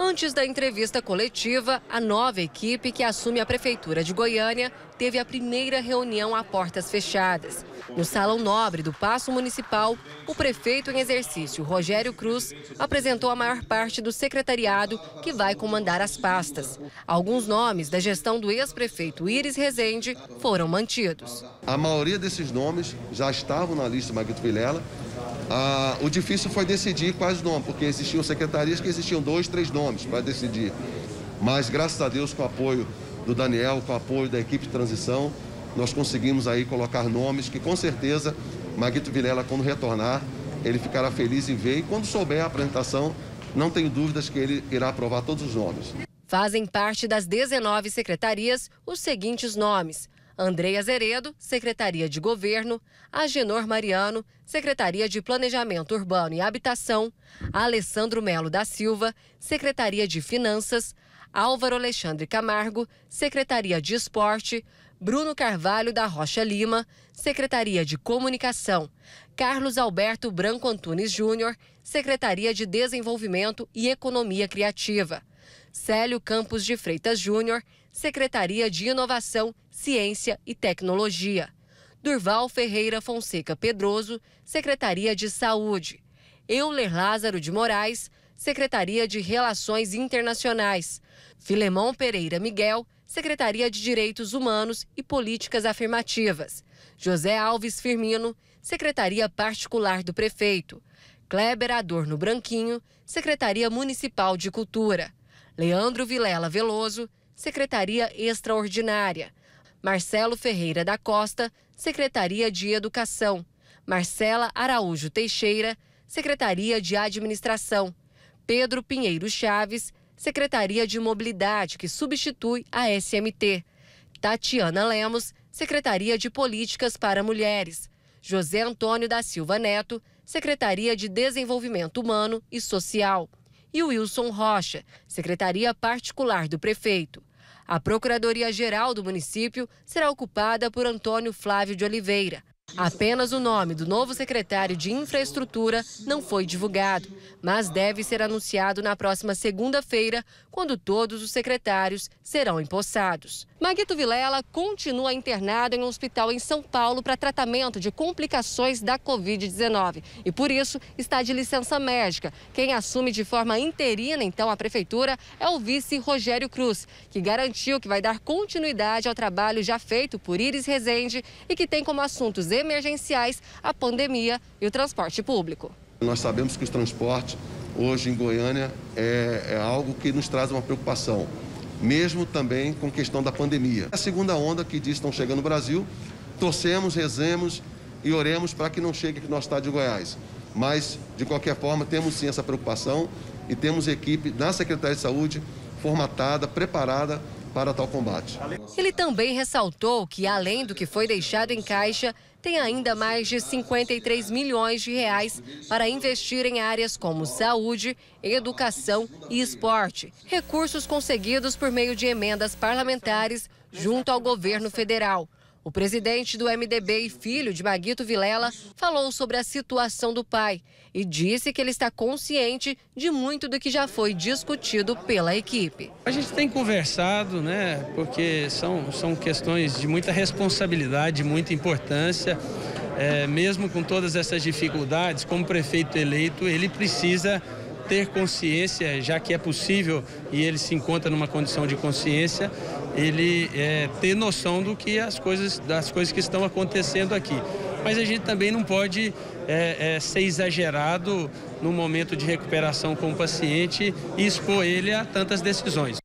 Antes da entrevista coletiva, a nova equipe que assume a Prefeitura de Goiânia teve a primeira reunião a portas fechadas. No Salão Nobre do Paço Municipal, o prefeito em exercício, Rogério Cruz, apresentou a maior parte do secretariado que vai comandar as pastas. Alguns nomes da gestão do ex-prefeito Iris Rezende foram mantidos. A maioria desses nomes já estavam na lista Maguito Vilela ah, o difícil foi decidir quais nomes, porque existiam secretarias que existiam dois, três nomes para decidir. Mas graças a Deus, com o apoio do Daniel, com o apoio da equipe de transição, nós conseguimos aí colocar nomes que com certeza Maguito Vilela, quando retornar, ele ficará feliz em ver e quando souber a apresentação, não tenho dúvidas que ele irá aprovar todos os nomes. Fazem parte das 19 secretarias os seguintes nomes: Andrei Azeredo, Secretaria de Governo, Agenor Mariano, Secretaria de Planejamento Urbano e Habitação, Alessandro Melo da Silva, Secretaria de Finanças, Álvaro Alexandre Camargo, Secretaria de Esporte, Bruno Carvalho da Rocha Lima, Secretaria de Comunicação, Carlos Alberto Branco Antunes Júnior, Secretaria de Desenvolvimento e Economia Criativa. Célio Campos de Freitas Júnior, Secretaria de Inovação, Ciência e Tecnologia. Durval Ferreira Fonseca Pedroso, Secretaria de Saúde. Euler Lázaro de Moraes, Secretaria de Relações Internacionais. Filemão Pereira Miguel, Secretaria de Direitos Humanos e Políticas Afirmativas. José Alves Firmino, Secretaria Particular do Prefeito. Kleber Adorno Branquinho, Secretaria Municipal de Cultura. Leandro Vilela Veloso, Secretaria Extraordinária. Marcelo Ferreira da Costa, Secretaria de Educação. Marcela Araújo Teixeira, Secretaria de Administração. Pedro Pinheiro Chaves, Secretaria de Mobilidade, que substitui a SMT. Tatiana Lemos, Secretaria de Políticas para Mulheres. José Antônio da Silva Neto, Secretaria de Desenvolvimento Humano e Social e Wilson Rocha, secretaria particular do prefeito. A Procuradoria-Geral do município será ocupada por Antônio Flávio de Oliveira. Apenas o nome do novo secretário de Infraestrutura não foi divulgado, mas deve ser anunciado na próxima segunda-feira, quando todos os secretários serão empossados. Maguito Vilela continua internado em um hospital em São Paulo para tratamento de complicações da Covid-19 e, por isso, está de licença médica. Quem assume de forma interina, então, a prefeitura é o vice Rogério Cruz, que garantiu que vai dar continuidade ao trabalho já feito por Iris Rezende e que tem como assuntos emergenciais a pandemia e o transporte público. Nós sabemos que o transporte hoje em Goiânia é, é algo que nos traz uma preocupação, mesmo também com questão da pandemia. A segunda onda que diz que estão chegando no Brasil, torcemos, rezemos e oremos para que não chegue aqui no nosso estado de Goiás. Mas, de qualquer forma, temos sim essa preocupação e temos equipe da Secretaria de Saúde formatada, preparada para tal combate. Ele também ressaltou que, além do que foi deixado em caixa, tem ainda mais de 53 milhões de reais para investir em áreas como saúde, educação e esporte. Recursos conseguidos por meio de emendas parlamentares junto ao governo federal. O presidente do MDB e filho de Maguito Vilela falou sobre a situação do pai e disse que ele está consciente de muito do que já foi discutido pela equipe. A gente tem conversado, né, porque são, são questões de muita responsabilidade, de muita importância. É, mesmo com todas essas dificuldades, como prefeito eleito, ele precisa ter consciência, já que é possível e ele se encontra numa condição de consciência, ele é, ter noção do que as coisas, das coisas que estão acontecendo aqui. Mas a gente também não pode é, é, ser exagerado no momento de recuperação com o paciente e expor ele a tantas decisões.